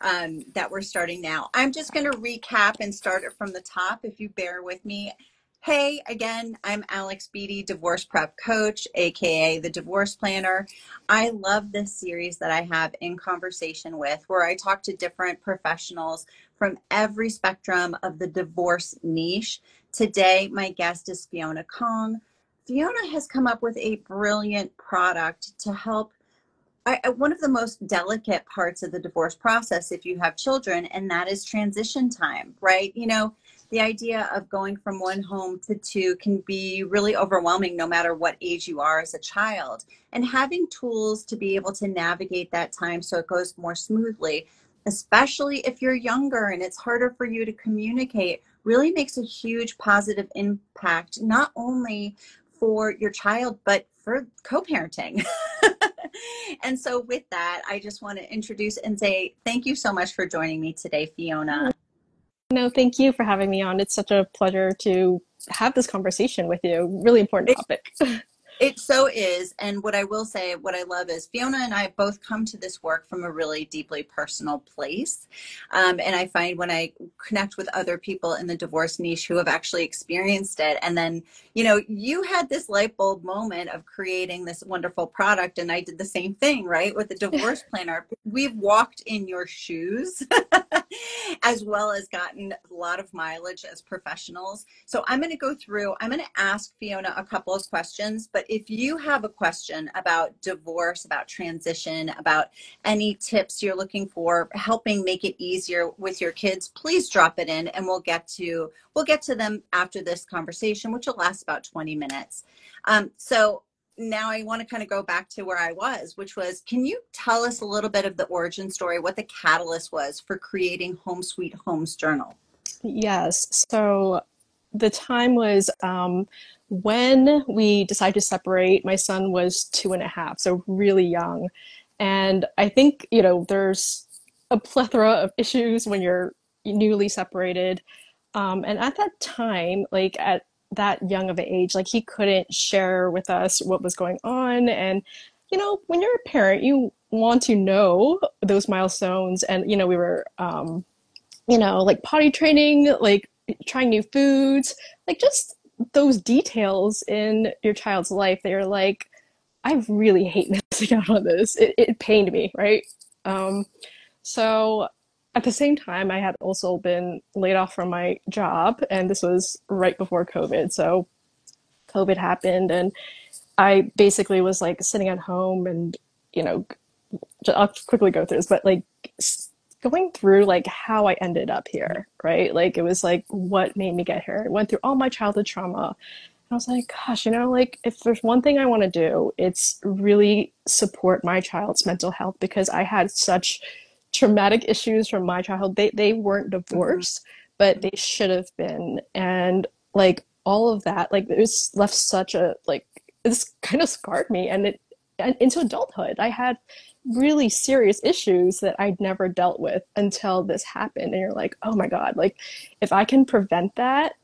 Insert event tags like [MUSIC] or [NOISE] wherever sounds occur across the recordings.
um, that we're starting now. I'm just going to recap and start it from the top if you bear with me. Hey, again, I'm Alex Beattie, divorce prep coach, aka the divorce planner. I love this series that I have in conversation with where I talk to different professionals from every spectrum of the divorce niche. Today, my guest is Fiona Kong. Fiona has come up with a brilliant product to help I, one of the most delicate parts of the divorce process if you have children and that is transition time right you know the idea of going from one home to two can be really overwhelming no matter what age you are as a child. And having tools to be able to navigate that time so it goes more smoothly, especially if you're younger and it's harder for you to communicate, really makes a huge positive impact, not only for your child, but for co parenting. [LAUGHS] [LAUGHS] and so, with that, I just want to introduce and say thank you so much for joining me today, Fiona. No, thank you for having me on. It's such a pleasure to have this conversation with you. Really important topic. [LAUGHS] It so is. And what I will say, what I love is Fiona and I both come to this work from a really deeply personal place. Um, and I find when I connect with other people in the divorce niche who have actually experienced it, and then, you know, you had this light bulb moment of creating this wonderful product, and I did the same thing, right, with the [LAUGHS] divorce planner. We've walked in your shoes [LAUGHS] [LAUGHS] as well as gotten a lot of mileage as professionals. So I'm going to go through, I'm going to ask Fiona a couple of questions, but if you have a question about divorce, about transition, about any tips you're looking for, helping make it easier with your kids, please drop it in and we'll get to we'll get to them after this conversation, which will last about 20 minutes. Um, so now I want to kind of go back to where I was, which was can you tell us a little bit of the origin story, what the catalyst was for creating Home Sweet Homes Journal? Yes. So the time was um, when we decided to separate, my son was two and a half, so really young. And I think, you know, there's a plethora of issues when you're newly separated. Um, and at that time, like at that young of an age, like he couldn't share with us what was going on. And, you know, when you're a parent, you want to know those milestones. And, you know, we were, um, you know, like potty training, like trying new foods, like just those details in your child's life that you're like, I really hate [LAUGHS] missing out on this. It, it pained me, right? Um, so at the same time, I had also been laid off from my job, and this was right before COVID. So COVID happened, and I basically was like sitting at home and, you know, I'll quickly go through this, but like going through like how I ended up here, right? Like it was like what made me get here. I went through all my childhood trauma. I was like, gosh, you know, like if there's one thing I want to do, it's really support my child's mental health because I had such traumatic issues from my childhood. They they weren't mm-hmm. divorced, but they should have been. And like all of that, like it was left such a like this kind of scarred me and it and into adulthood. I had really serious issues that I'd never dealt with until this happened. And you're like, oh my God, like if I can prevent that,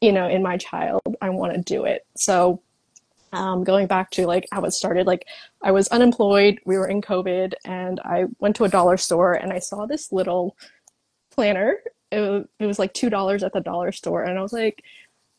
you know, in my child, I want to do it. So um, going back to like how it started, like I was unemployed, we were in COVID, and I went to a dollar store and I saw this little planner. It was, it was like $2 at the dollar store. And I was like,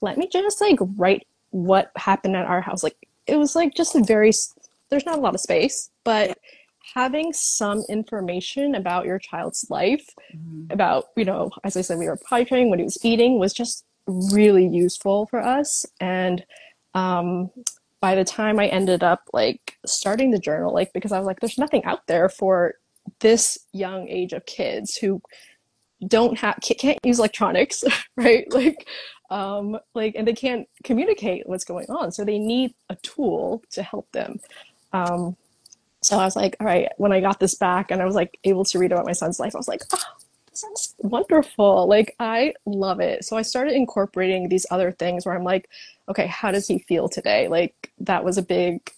let me just like write what happened at our house. Like it was like just a very, there's not a lot of space, but having some information about your child's life, mm-hmm. about, you know, as I said, we were potty training, what he was eating was just really useful for us. And um, by the time I ended up like starting the journal, like, because I was like, there's nothing out there for this young age of kids who don't have can't use electronics [LAUGHS] right like um like and they can't communicate what's going on so they need a tool to help them um so I was like, all right, when I got this back and I was like able to read about my son's life, I was like, oh, this is wonderful. Like, I love it. So I started incorporating these other things where I'm like, okay, how does he feel today? Like, that was a big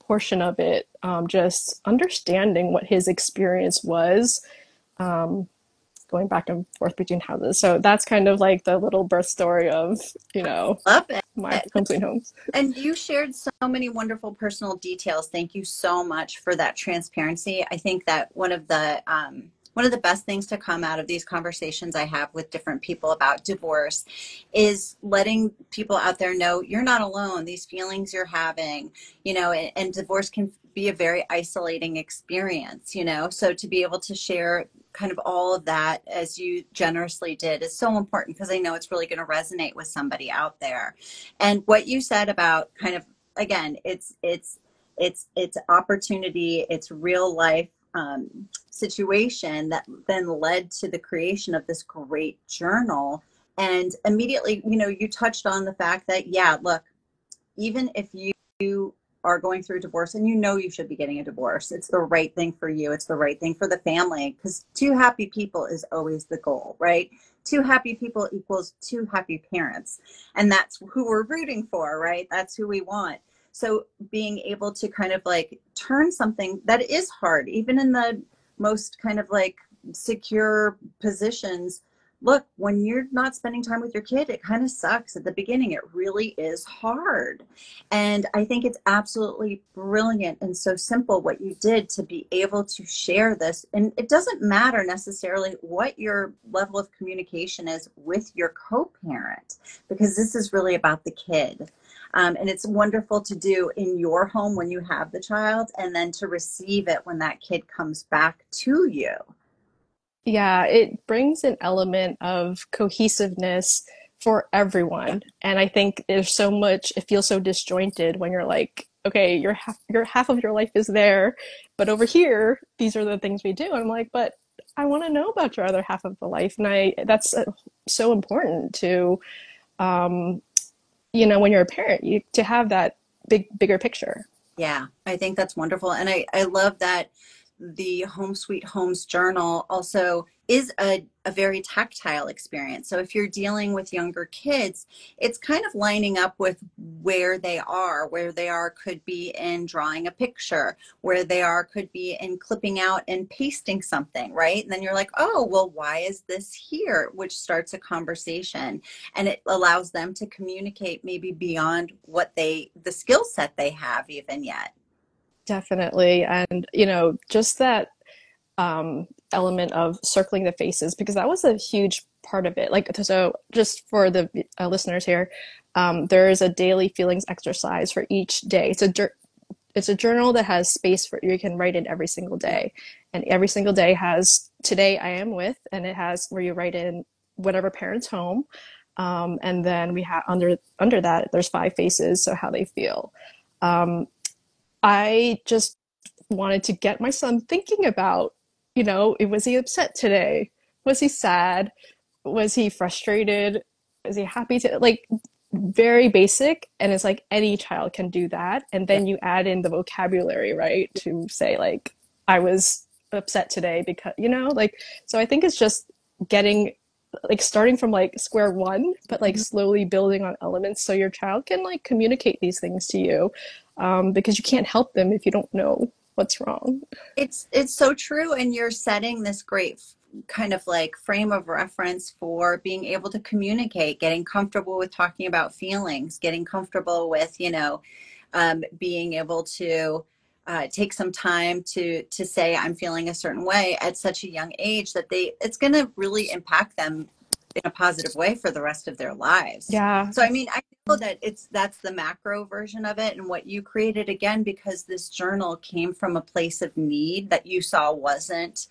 portion of it. Um, just understanding what his experience was. Um, going back and forth between houses. So that's kind of like the little birth story of, you know, my complete homes. And you shared so many wonderful personal details. Thank you so much for that transparency. I think that one of the um, one of the best things to come out of these conversations I have with different people about divorce is letting people out there know you're not alone. These feelings you're having, you know, and, and divorce can be a very isolating experience, you know. So to be able to share kind of all of that as you generously did is so important because I know it's really going to resonate with somebody out there. And what you said about kind of again, it's it's it's it's opportunity, it's real life um, situation that then led to the creation of this great journal. And immediately, you know, you touched on the fact that yeah, look, even if you are going through a divorce and you know you should be getting a divorce, it's the right thing for you. It's the right thing for the family because two happy people is always the goal, right? Two happy people equals two happy parents. And that's who we're rooting for, right? That's who we want. So being able to kind of like turn something that is hard, even in the most kind of like secure positions, look, when you're not spending time with your kid, it kind of sucks at the beginning. It really is hard. And I think it's absolutely brilliant and so simple what you did to be able to share this. And it doesn't matter necessarily what your level of communication is with your co parent, because this is really about the kid. Um, and it's wonderful to do in your home when you have the child and then to receive it when that kid comes back to you. Yeah, it brings an element of cohesiveness for everyone. And I think there's so much, it feels so disjointed when you're like, okay, your half, your half of your life is there, but over here, these are the things we do. And I'm like, but I want to know about your other half of the life. And I, that's uh, so important to, um, you know, when you're a parent, you, to have that big, bigger picture. Yeah, I think that's wonderful. And I, I love that the Home Sweet Homes journal also is a, a very tactile experience. So if you're dealing with younger kids, it's kind of lining up with where they are. Where they are could be in drawing a picture, where they are could be in clipping out and pasting something, right? And then you're like, oh, well, why is this here? Which starts a conversation and it allows them to communicate maybe beyond what they, the skill set they have even yet. Definitely. And, you know, just that um, element of circling the faces, because that was a huge part of it. Like, so just for the uh, listeners here, um, there is a daily feelings exercise for each day. It's a, it's a journal that has space for you can write in every single day. And every single day has today I am with, and it has where you write in whatever parent's home. Um, and then we have under under that there's five faces, so how they feel. Um, I just wanted to get my son thinking about, you know, was he upset today? Was he sad? Was he frustrated? Was he happy to like very basic and it's like any child can do that and then you add in the vocabulary right to say like i was upset today because you know like so i think it's just getting like starting from like square one but like mm-hmm. slowly building on elements so your child can like communicate these things to you um, because you can't help them if you don't know what's wrong. It's it's so true, and you're setting this great kind of like frame of reference for being able to communicate, getting comfortable with talking about feelings, getting comfortable with you know um, being able to. Uh, take some time to to say I'm feeling a certain way at such a young age that they it's going to really impact them in a positive way for the rest of their lives. Yeah. So I mean, I know that it's that's the macro version of it and what you created again because this journal came from a place of need that you saw wasn't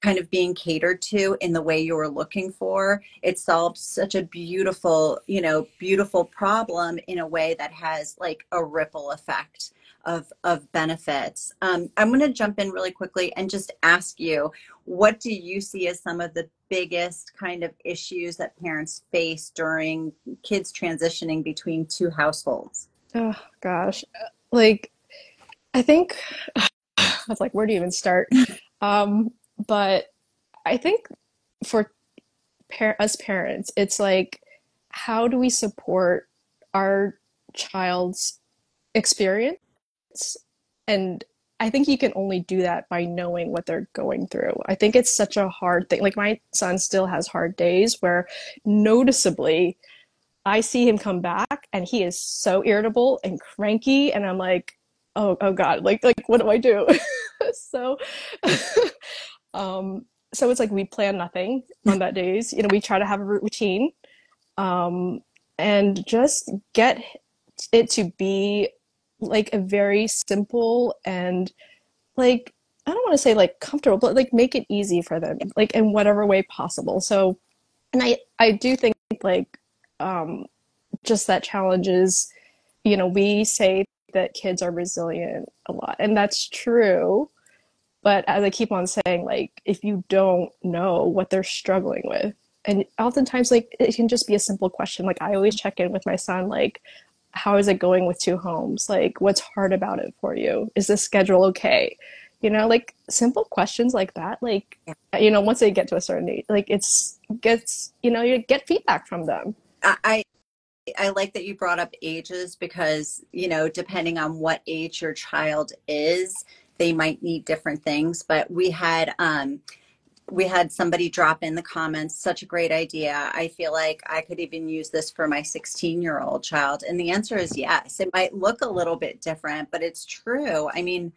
kind of being catered to in the way you were looking for. It solved such a beautiful, you know, beautiful problem in a way that has like a ripple effect of of benefits. Um, I'm going to jump in really quickly and just ask you, what do you see as some of the biggest kind of issues that parents face during kids transitioning between two households? Oh gosh, like I think [SIGHS] I was like, where do you even start? Um, but I think for par- us parents, it's like, how do we support our child's experience and I think you can only do that by knowing what they're going through. I think it's such a hard thing. Like my son still has hard days where noticeably I see him come back and he is so irritable and cranky and I'm like, "Oh, oh god, like like what do I do?" [LAUGHS] so [LAUGHS] um so it's like we plan nothing on that days. You know, we try to have a routine um, and just get it to be like a very simple and like I don't want to say like comfortable, but like make it easy for them, like in whatever way possible. So, and I I do think like um, just that challenges, you know, we say that kids are resilient a lot, and that's true. But as I keep on saying, like if you don't know what they're struggling with, and oftentimes like it can just be a simple question. Like I always check in with my son, like how is it going with two homes? Like, what's hard about it for you? Is this schedule okay? You know, like simple questions like that. Like, you know, once they get to a certain age, like it's gets, you know, you get feedback from them. I, I like that you brought up ages because, you know, depending on what age your child is, they might need different things. But we had, um, we had somebody drop in the comments such a great idea. I feel like i could even use this for my 16 year old child. And the answer is yes. It might look a little bit different but it's true. I mean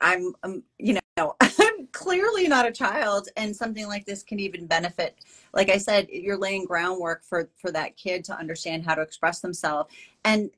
i'm, I'm um, you know [LAUGHS] i'm clearly not a child and something like this can even benefit like i said you're laying groundwork for for that kid to understand how to express themselves. And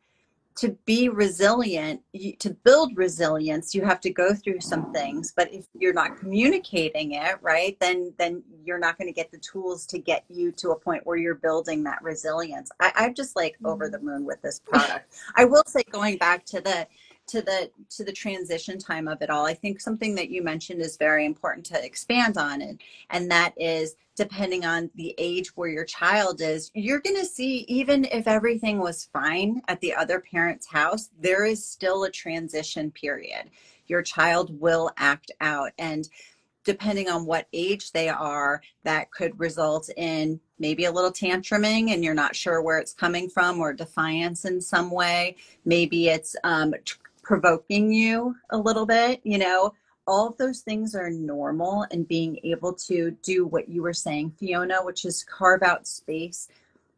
to be resilient, to build resilience, you have to go through some things. But if you're not communicating it, right, then then you're not going to get the tools to get you to a point where you're building that resilience. I, I'm just like over mm-hmm. the moon with this product. I will say, going back to the to the to the transition time of it all i think something that you mentioned is very important to expand on and and that is depending on the age where your child is you're going to see even if everything was fine at the other parent's house there is still a transition period. Your child will act out and depending on what age they are that could result in maybe a little tantruming and you're not sure where it's coming from or defiance in some way. Maybe it's um, provoking you a little bit, you know, all of those things are normal and being able to do what you were saying, Fiona, which is carve out space.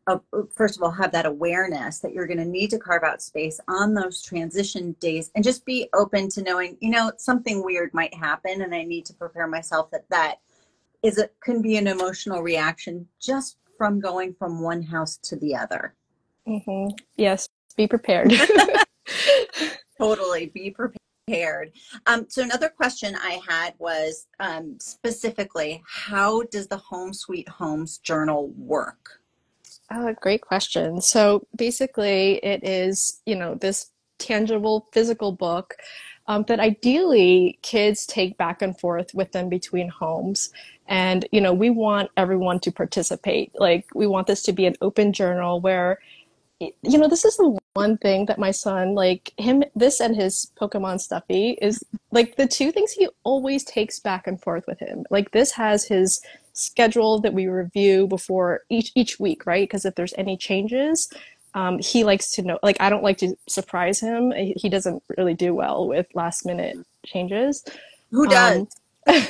Uh, first of all, have that awareness that you're going to need to carve out space on those transition days and just be open to knowing, you know, something weird might happen and I need to prepare myself that that is it can be an emotional reaction just from going from one house to the other. Mm-hmm. Yes, be prepared. [LAUGHS] Totally be prepared. Um, so another question I had was um, specifically, how does the Home Sweet Homes journal work? Oh, great question. So basically, it is you know this tangible physical book um, that ideally kids take back and forth with them between homes and you know we want everyone to participate like we want this to be an open journal where you know, this is the one thing that my son, like him, this and his Pokemon stuffy is like the two things he always takes back and forth with him. Like this has his schedule that we review before each each week, right? Because if there's any changes, um, he likes to know. Like I don't like to surprise him. He doesn't really do well with last minute changes. Who does? Um,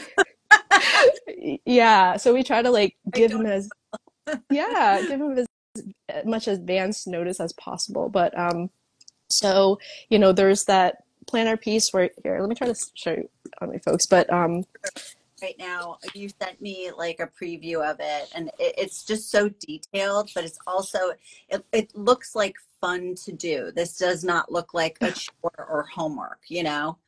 [LAUGHS] yeah, so we try to like give him as [LAUGHS] yeah, give him as much advance notice as possible. But um, so you know, there's that planner piece where here. Let me try to show you on my folks. But um, right now, you sent me like a preview of it, and it, it's just so detailed. But it's also it, it looks like fun to do. This does not look like a [SIGHS] chore or homework. You know.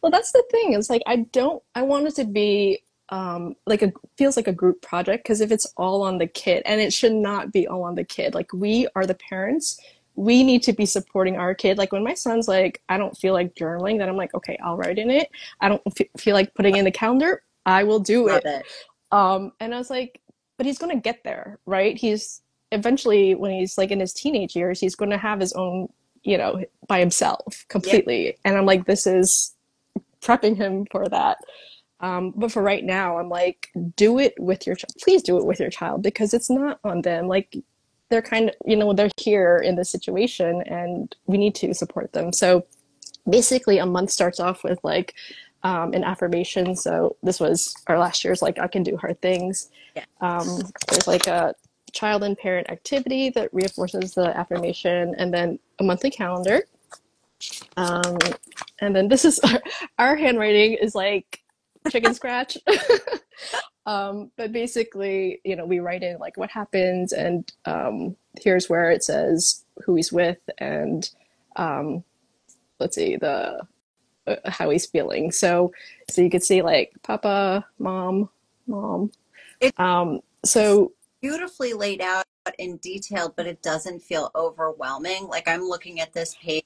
Well, that's the thing. It's like I don't. I want it to be um, like a feels like a group project because if it's all on the kid and it should not be all on the kid like we are the parents. We need to be supporting our kid. Like when my son's like i don't feel like journaling then i'm like okay i'll write in it. I don't f- feel like putting in the calendar. I will do it. it. um and i was like but he's gonna get there right? He's eventually when he's like in his teenage years he's gonna have his own you know by himself completely. Yep. and i'm like this is prepping him for that um, but for right now, I'm like, do it with your child. Please do it with your child because it's not on them. Like they're kind of, you know, they're here in this situation and we need to support them. So basically, a month starts off with like um, an affirmation. So this was our last year's like, I can do hard things. Yeah. Um, there's like a child and parent activity that reinforces the affirmation and then a monthly calendar. Um, and then this is [LAUGHS] our, our handwriting is like chicken scratch. [LAUGHS] Um, but basically, you know, we write in like what happens, and um, here's where it says who he's with, and um, let's see the uh, how he's feeling. So, so you could see like Papa, Mom, Mom. It's Um, so beautifully laid out and detailed, but it doesn't feel overwhelming. Like I'm looking at this page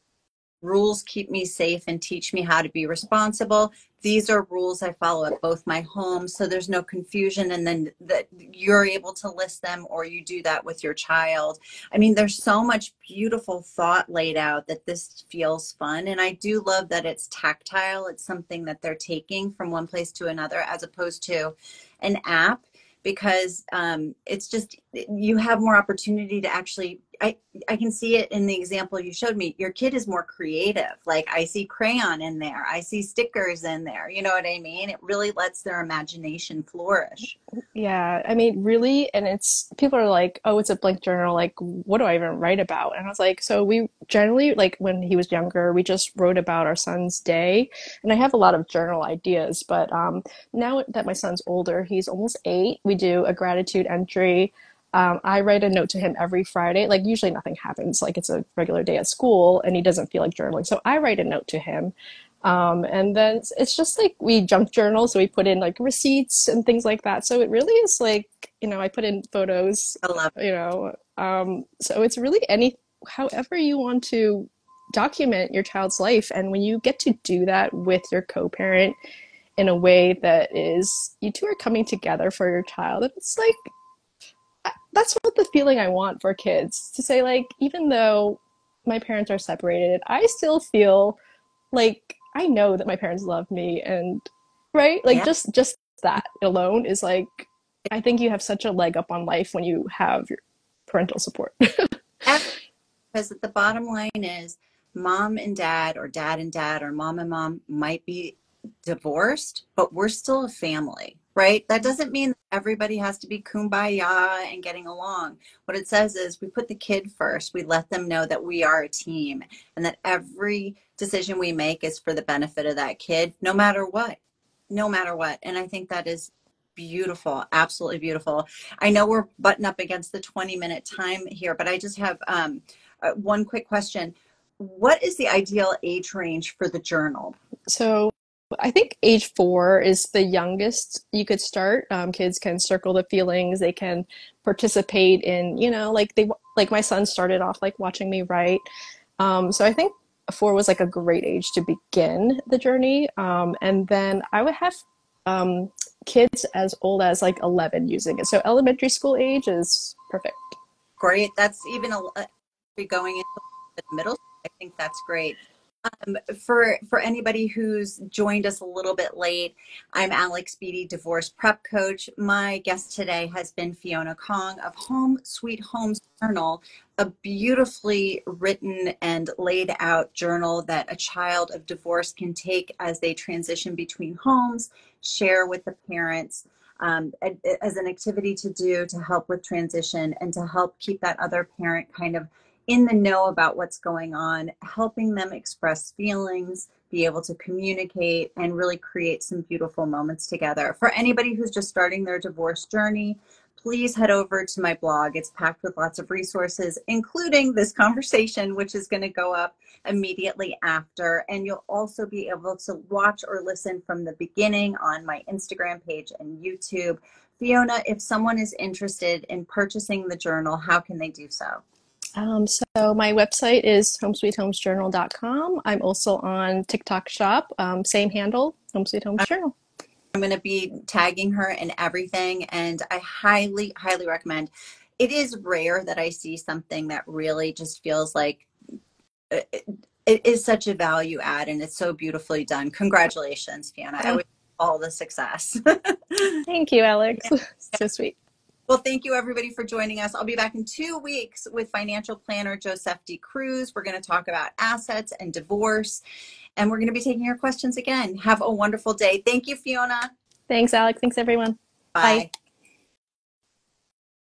rules keep me safe and teach me how to be responsible. These are rules i follow at both my homes so there's no confusion and then that you're able to list them or you do that with your child. I mean there's so much beautiful thought laid out that this feels fun and i do love that it's tactile. It's something that they're taking from one place to another as opposed to an app because um, it's just you have more opportunity to actually I, I can see it in the example you showed me your kid is more creative like i see crayon in there i see stickers in there you know what i mean it really lets their imagination flourish Yeah, I mean, really, and it's people are like, "Oh, it's a blank journal. Like, what do I even write about?" And I was like, "So we generally like when he was younger, we just wrote about our son's day, and I have a lot of journal ideas. But um, now that my son's older, he's almost eight, we do a gratitude entry. Um, I write a note to him every Friday. Like, usually nothing happens. Like, it's a regular day at school, and he doesn't feel like journaling, so I write a note to him. Um, and then it's, it's just like we junk journal, so we put in like receipts and things like that. So it really is like, you know, I put in photos, i love you know, um, so it's really any, however you want to document your child's life. And when you get to do that with your co-parent in a way that is, you two are coming together for your child, and it's like, that's what the feeling I want for kids to say, like, even though my parents are separated, I still feel like I know that my parents love me and right? Like yeah just just that alone is like I think you have such a leg up on life when you have your parental support. [LAUGHS] because the bottom line is mom and dad or dad and dad or mom and mom might be divorced but we're still a family right? That doesn't mean everybody has to be kumbaya and getting along. What it says is we put the kid first. We let them know that we are a team and that every decision we make is for the benefit of that kid no matter what no matter what. And i think that is beautiful absolutely beautiful. I know we're butting up against the 20 minute time here but i just have um, uh, one quick question. What is the ideal age range for the journal? So I think age four is the youngest you could start. Um, kids can circle the feelings. They can participate in, you know, like they like my son started off like watching me write. Um, so I think four was like a great age to begin the journey. Um, and then I would have um, kids as old as like 11 using it. So elementary school age is perfect. great that's even a uh, going into middle i think that's great Um, for for anybody who's joined us a little bit late, I'm Alex Beattie, divorce prep coach. My guest today has been Fiona Kong of Home Sweet Homes Journal, a beautifully written and laid out journal that a child of divorce can take as they transition between homes, share with the parents. Um, as an activity to do to help with transition and to help keep that other parent kind of in the know about what's going on, helping them express feelings, be able to communicate, and really create some beautiful moments together. For anybody who's just starting their divorce journey, please head over to my blog. It's packed with lots of resources, including this conversation, which is going to go up immediately after. And you'll also be able to watch or listen from the beginning on my Instagram page and YouTube. Fiona, if someone is interested in purchasing the journal, how can they do so? Um, so my website is homesweethomesjournal.com. I'm also on TikTok Shop, um, same handle, Home Sweet Homes Journal. I'm going to be tagging her and everything. And I highly, highly recommend. It is rare that I see something that really just feels like it, it is such a value add and it's so beautifully done. Congratulations, Fiona. I Oh, wish you all the success. [LAUGHS] thank you, Alex. [LAUGHS] So sweet. Well, thank you everybody for joining us. I'll be back in two weeks with financial planner Joseph D. Cruz. We're going to talk about assets and divorce, and we're going to be taking your questions again. Have a wonderful day. Thank you, Fiona. Thanks, Alex. Thanks, everyone. Bye. Bye.